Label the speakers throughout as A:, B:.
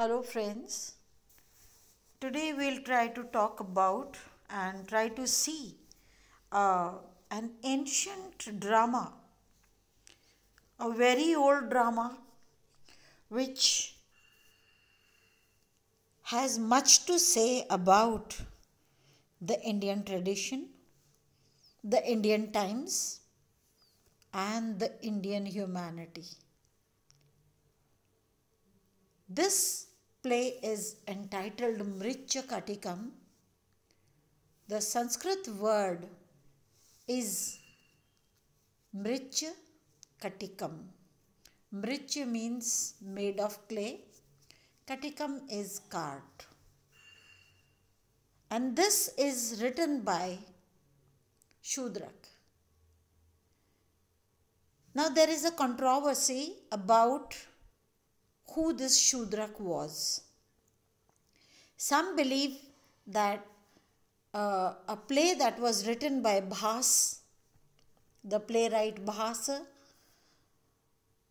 A: Hello, friends. Today we'll try to talk about and try to see uh, an ancient drama, a very old drama which has much to say about the Indian tradition, the Indian times, and the Indian humanity. This play is entitled Katikam. The Sanskrit word is Mricha Katikam. Means made of clay, Katikam is carved. And this is written by Shudrak. Now, there is a controversy about who this Shudrak was. Some believe that uh, a play that was written by Bhas, the playwright Bhasa,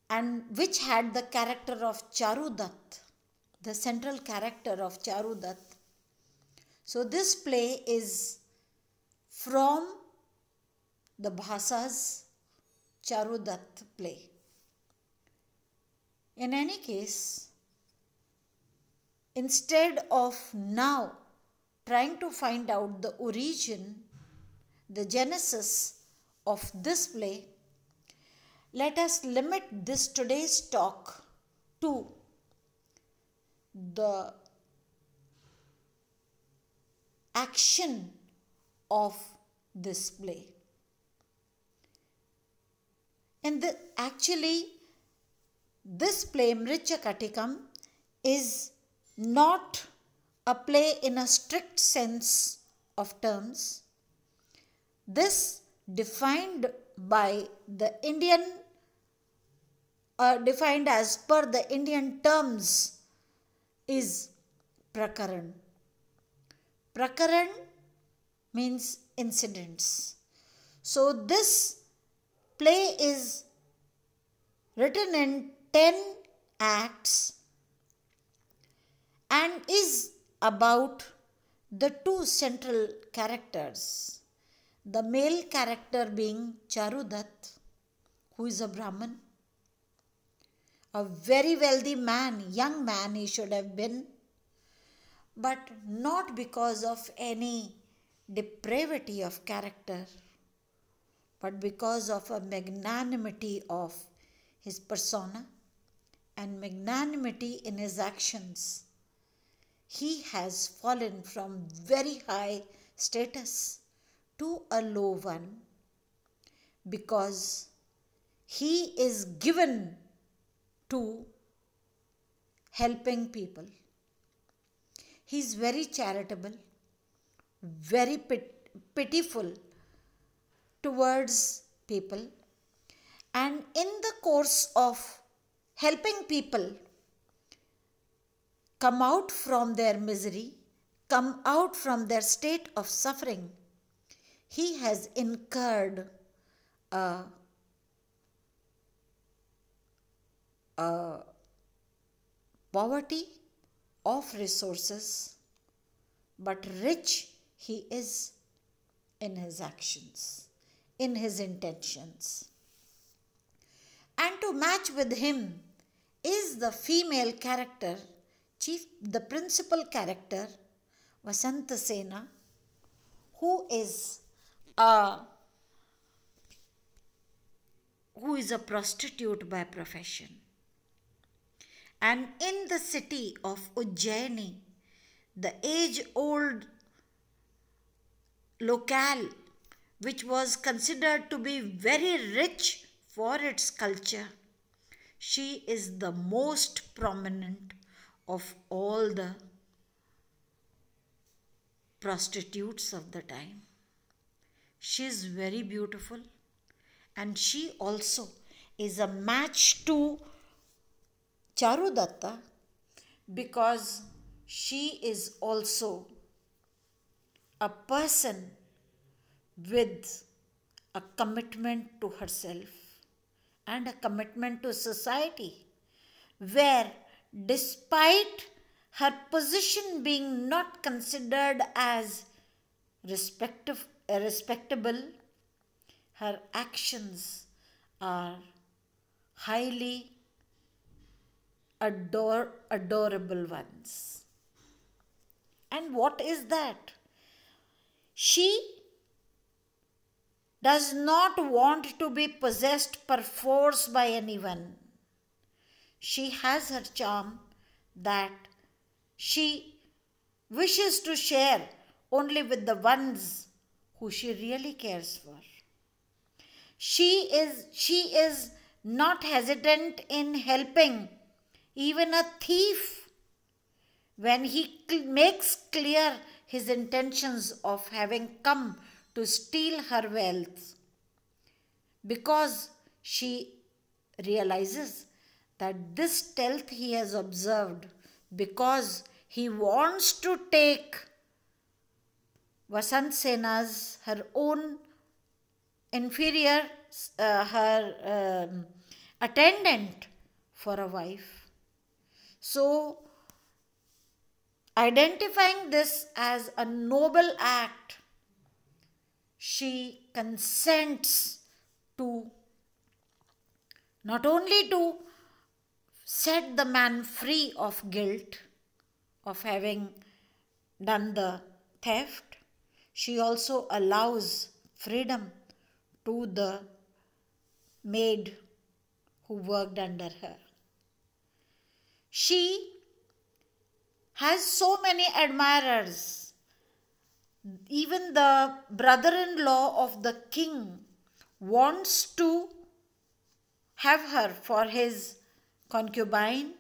A: and which had the character of Charudat, the central character of Charudat. So, this play is from the Bhasa's Charudat play. In any case, instead of now trying to find out the origin, the genesis of this play, let us limit this today's talk to the action of this play. And the, actually, this play, Mricha Katikam, is not a play in a strict sense of terms. This defined by the Indian, uh, defined as per the Indian terms, is Prakaran. Prakaran means incidents. So, this play is written in 10 acts and is about the two central characters. The male character being Charudat, who is a Brahman, a very wealthy man, young man he should have been, but not because of any depravity of character, but because of a magnanimity of his persona and magnanimity in his actions. He has fallen from very high status to a low one because he is given to helping people. He is very charitable, very pit- pitiful towards people, and in the course of helping people come out from their misery, come out from their state of suffering, he has incurred a, a poverty of resources, but rich he is in his actions, in his intentions. And to match with him is the female character, chief, the principal character, Vasanta Sena, who is a who is a prostitute by profession. And in the city of Ujjaini, the age old locale, which was considered to be very rich for its culture, she is the most prominent of all the prostitutes of the time. She is very beautiful and she also is a match to Charudatta because she is also a person with a commitment to herself and a commitment to society, where despite her position being not considered as respectable, her actions are highly adore, adorable ones. And what is that? She does not want to be possessed perforce by anyone. She has her charm that she wishes to share only with the ones who she really cares for. She is, she is not hesitant in helping even a thief when he cl- makes clear his intentions of having come to steal her wealth because she realizes that this stealth he has observed because he wants to take Vasant Sena's her own inferior, uh, her um, attendant for a wife. So, identifying this as a noble act, she consents to not only to set the man free of guilt of having done the theft, she also allows freedom to the maid who worked under her. She has so many admirers. Even the brother in law of the king wants to have her for his concubine,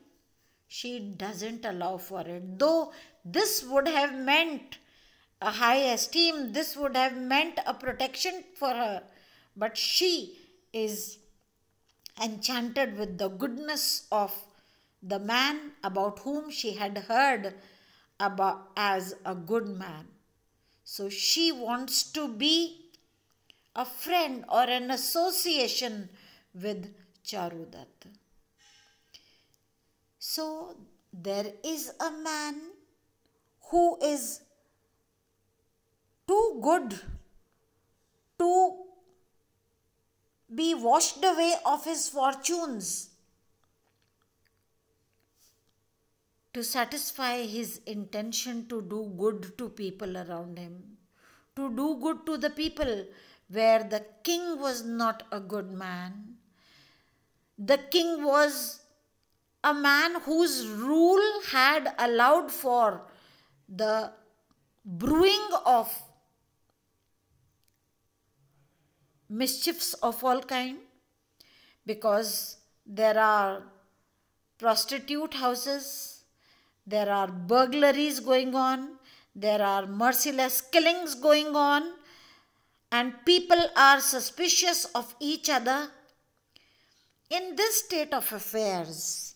A: she doesn't allow for it. Though this would have meant a high esteem, this would have meant a protection for her, but she is enchanted with the goodness of the man about whom she had heard about as a good man. So she wants to be a friend or an association with Charudat. So there is a man who is too good to be washed away of his fortunes to satisfy his intention to do good to people around him, to do good to the people where the king was not a good man. The king was a man whose rule had allowed for the brewing of mischiefs of all kind because there are prostitute houses there are burglaries going on. There are merciless killings going on. And people are suspicious of each other. In this state of affairs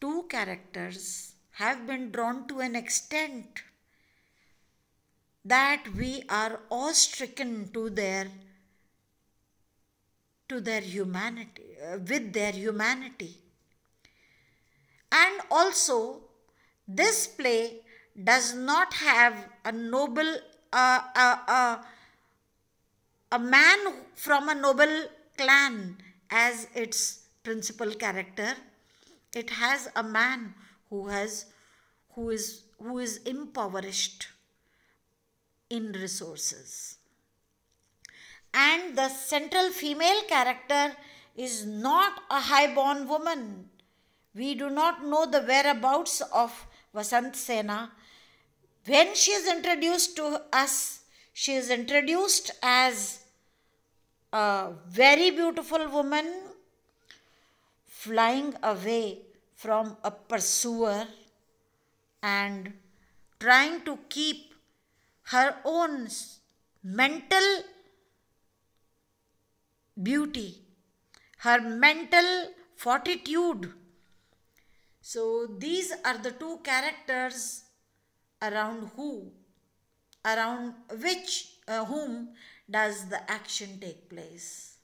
A: two characters have been drawn to an extent that we are awe-stricken to their to their humanity, uh, with their humanity. And also, this play does not have a noble, uh, uh, uh, a man from a noble clan as its principal character. It has a man who has, who is, who is impoverished in resources and the central female character is not a high-born woman. We do not know the whereabouts of Vasant Sena. When she is introduced to us, she is introduced as a very beautiful woman flying away from a pursuer and trying to keep her own mental beauty, her mental fortitude. So these are the two characters around who, around which, uh, whom does the action take place.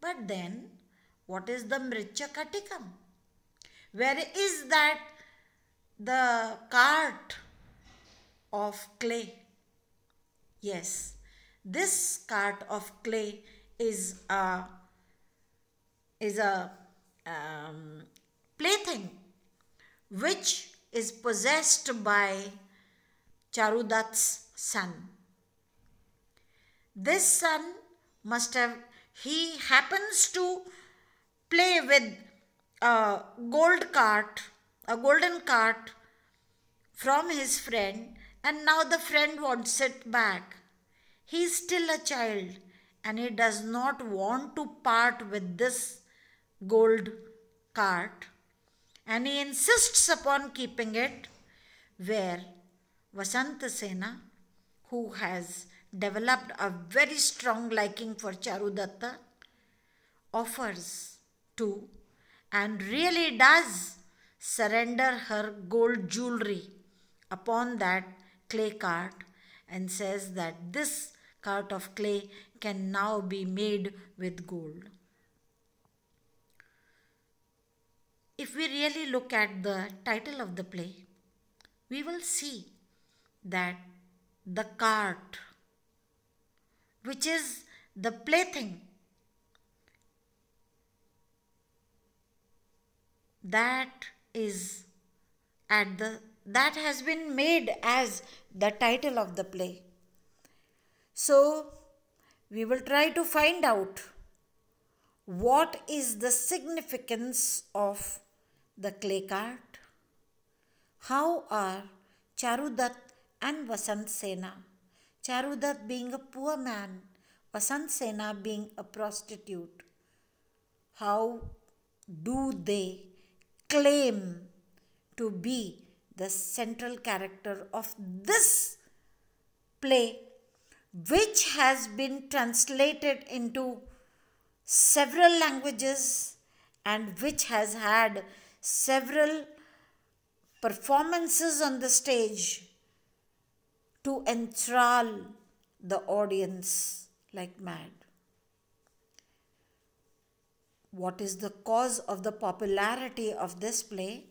A: But then, what is the Mricha Katikam? Where is that the cart of clay. Yes, this cart of clay is a is a um, plaything which is possessed by Charudat's son. This son must have, he happens to play with a gold cart, a golden cart from his friend, and now the friend wants it back. He is still a child and he does not want to part with this gold cart and he insists upon keeping it where Vasanta Sena, who has developed a very strong liking for Charudatta, offers to and really does surrender her gold jewelry upon that clay cart and says that this cart of clay can now be made with gold. If we really look at the title of the play, we will see that the cart, which is the plaything that is at the that has been made as the title of the play. So, we will try to find out what is the significance of the clay cart. How are Charudat and Vasant Sena, Charudat being a poor man, Vasant Sena being a prostitute, how do they claim to be the central character of this play, which has been translated into several languages and which has had several performances on the stage to enthrall the audience like mad. What is the cause of the popularity of this play?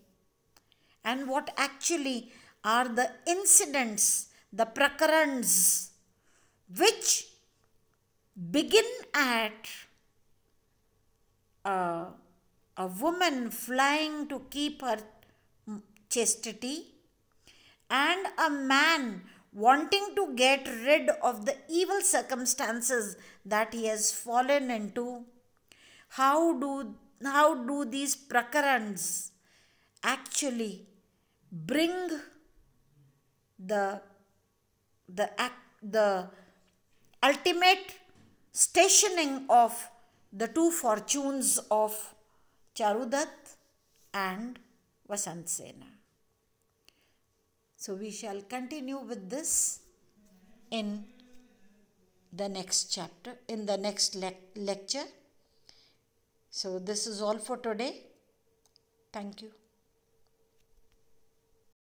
A: and what actually are the incidents, the prakarans, which begin at uh, a woman flying to keep her chastity and a man wanting to get rid of the evil circumstances that he has fallen into. How do how do these prakarans actually bring the the the ultimate stationing of the two fortunes of Charudat and Vasant Sena. So we shall continue with this in the next chapter, in the next le lecture. So this is all for today. Thank you.